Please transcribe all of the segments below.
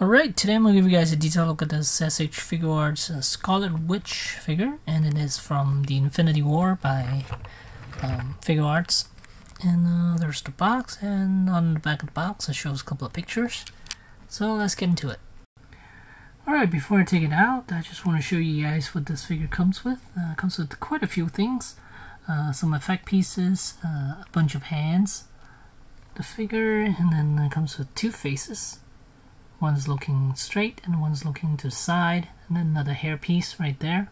Alright, today I'm going to give you guys a detailed look at this SH Figuarts uh, Scarlet Witch figure, and it is from the Infinity War by um, Figuarts. And uh, there's the box, and on the back of the box it shows a couple of pictures. So let's get into it. Alright, before I take it out, I just want to show you guys what this figure comes with. Uh, it comes with quite a few things. Uh, some effect pieces, uh, a bunch of hands, the figure, and then it comes with two faces one's looking straight and one's looking to the side and then another hair piece right there.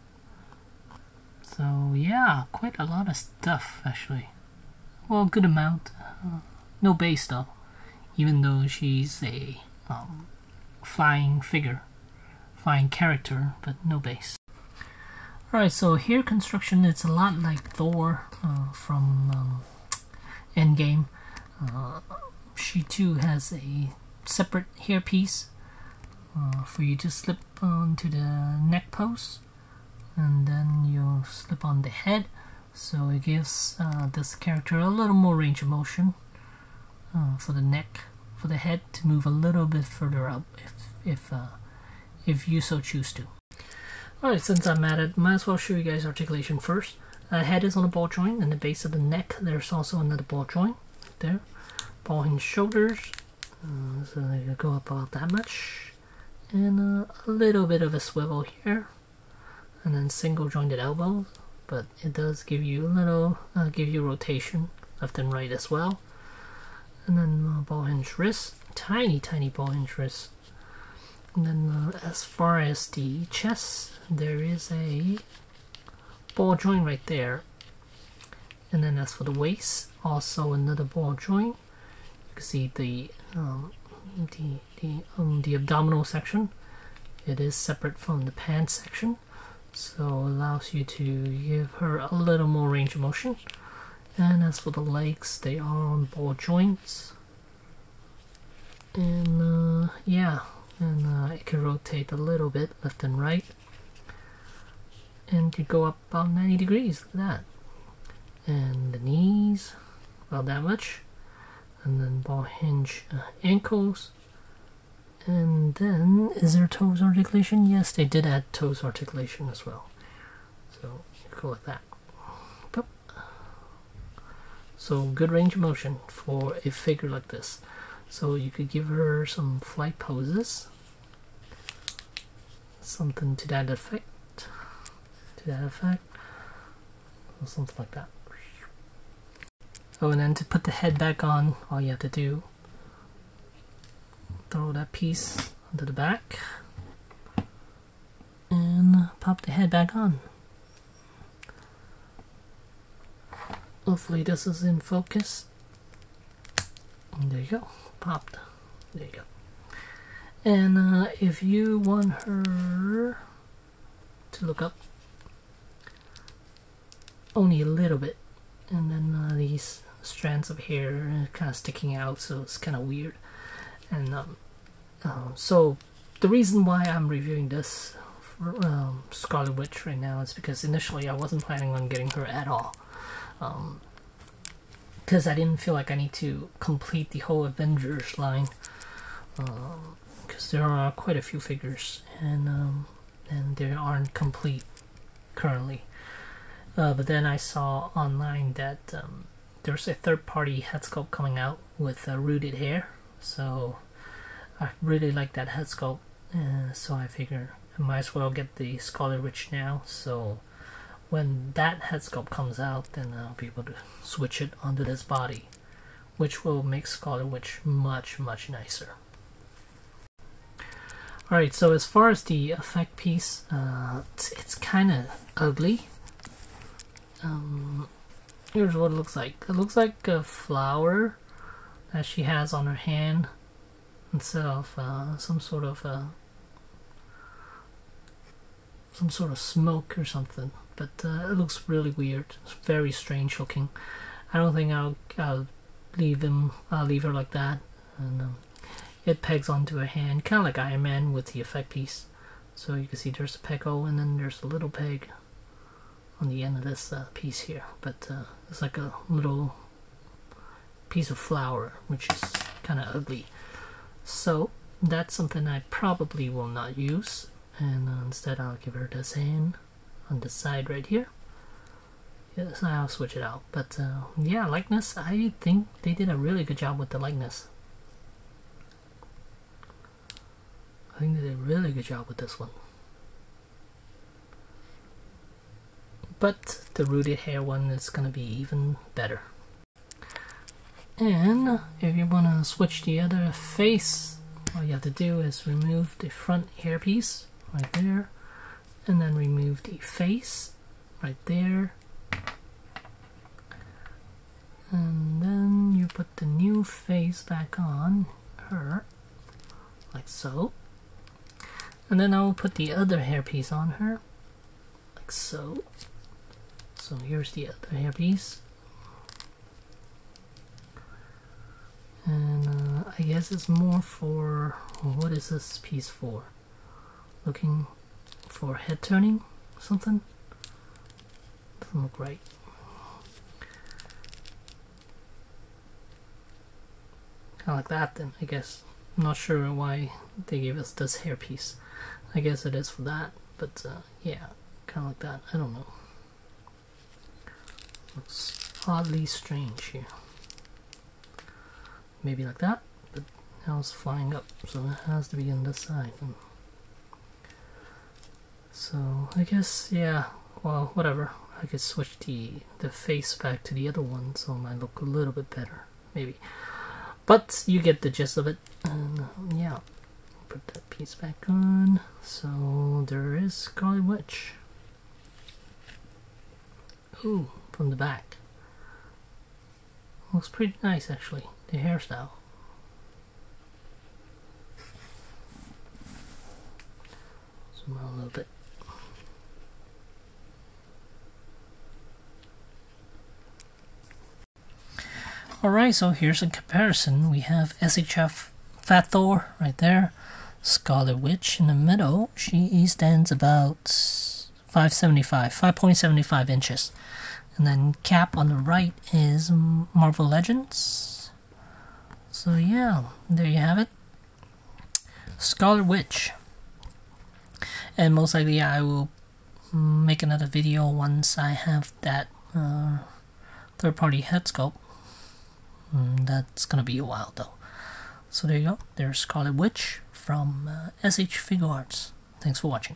So yeah quite a lot of stuff actually. Well good amount. Uh, no base though even though she's a um, flying figure flying character but no base. Alright so here construction it's a lot like Thor uh, from um, Endgame. Uh, she too has a separate hairpiece uh, for you to slip onto the neck post and then you'll slip on the head. So it gives uh, this character a little more range of motion uh, for the neck for the head to move a little bit further up if if uh, if you so choose to. Alright since I'm at it might as well show you guys articulation first. Uh, head is on a ball joint and the base of the neck there's also another ball joint there. Ball hinge shoulders uh, so you go up about that much. And uh, a little bit of a swivel here. And then single jointed elbows but it does give you a little uh, give you rotation left and right as well. And then uh, ball hinge wrist. Tiny tiny ball hinge wrist. And then uh, as far as the chest there is a ball joint right there. And then as for the waist also another ball joint see the um, the the um, the abdominal section. It is separate from the pants section, so allows you to give her a little more range of motion. And as for the legs, they are on ball joints, and uh, yeah, and uh, it can rotate a little bit left and right, and you go up about 90 degrees. At that. And the knees, about that much and then ball hinge uh, ankles. And then is there toes articulation? Yes they did add toes articulation as well. So go like that. So good range of motion for a figure like this. So you could give her some flight poses. Something to that effect. To that effect. Or something like that Oh, and then to put the head back on, all you have to do, throw that piece onto the back, and pop the head back on. Hopefully this is in focus. And there you go, popped. There you go. And uh, if you want her to look up only a little bit, and then uh, these strands of hair kind of sticking out, so it's kind of weird. And um, uh, so the reason why I'm reviewing this for, um, Scarlet Witch right now is because initially I wasn't planning on getting her at all. because um, I didn't feel like I need to complete the whole Avengers line. Because um, there are quite a few figures, and um, and they aren't complete currently. Uh, but then I saw online that um, there's a third-party head sculpt coming out with uh, rooted hair so I really like that head sculpt uh, so I figure I might as well get the Scarlet Witch now so when that head sculpt comes out then I'll be able to switch it onto this body which will make Scarlet Witch much much nicer Alright, so as far as the effect piece, uh, it's, it's kind of ugly. Um, Here's what it looks like. It looks like a flower that she has on her hand instead of uh, some sort of uh, some sort of smoke or something. But uh, it looks really weird. It's very strange looking. I don't think I'll, I'll leave them. I'll leave her like that. And um, it pegs onto her hand, kind of like Iron Man with the effect piece. So you can see there's a peg hole, and then there's a little peg on the end of this uh, piece here but uh, it's like a little piece of flower which is kind of ugly. So that's something I probably will not use and uh, instead I'll give her this hand on the side right here. Yes I'll switch it out but uh, yeah likeness I think they did a really good job with the likeness. I think they did a really good job with this one but the rooted hair one is gonna be even better. And if you want to switch the other face all you have to do is remove the front hairpiece right there and then remove the face right there. And then you put the new face back on her like so. And then I'll put the other hairpiece on her like so so here's the other hairpiece and uh, I guess it's more for what is this piece for? Looking for head turning something? Doesn't look right. Kind of like that then I guess. I'm not sure why they gave us this hairpiece. I guess it is for that but uh, yeah kind of like that. I don't know looks oddly strange here. Maybe like that but now it's flying up so it has to be on this side so I guess yeah well whatever. I could switch the the face back to the other one so it might look a little bit better maybe. But you get the gist of it and yeah put that piece back on. So there is Scarlet Witch. Ooh from the back looks pretty nice actually the hairstyle zoom out a little bit Alright, so here's a comparison. We have SHF Fat Thor right there, Scarlet Witch in the middle. She stands about 575, 5.75 inches. And then Cap on the right is Marvel Legends. So yeah, there you have it. Scarlet Witch. And most likely I will make another video once I have that uh, third party head sculpt Mm, that's gonna be a while though. So there you go. There's Scarlet Witch from uh, SH Figuarts. Thanks for watching.